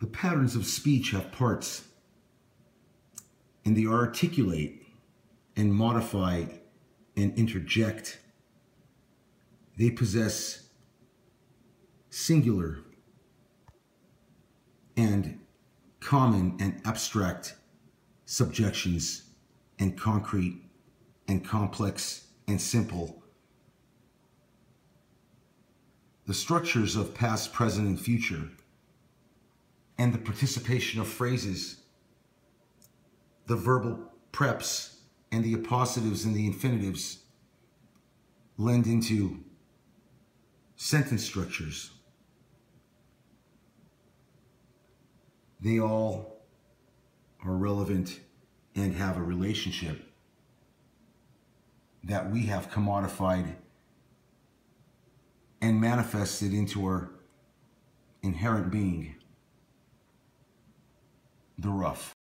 The patterns of speech have parts, and they articulate and modify and interject. They possess singular and common and abstract subjections and concrete and complex and simple. The structures of past, present, and future, and the participation of phrases, the verbal preps, and the appositives and the infinitives lend into sentence structures. They all are relevant and have a relationship that we have commodified and manifested into our inherent being, the rough.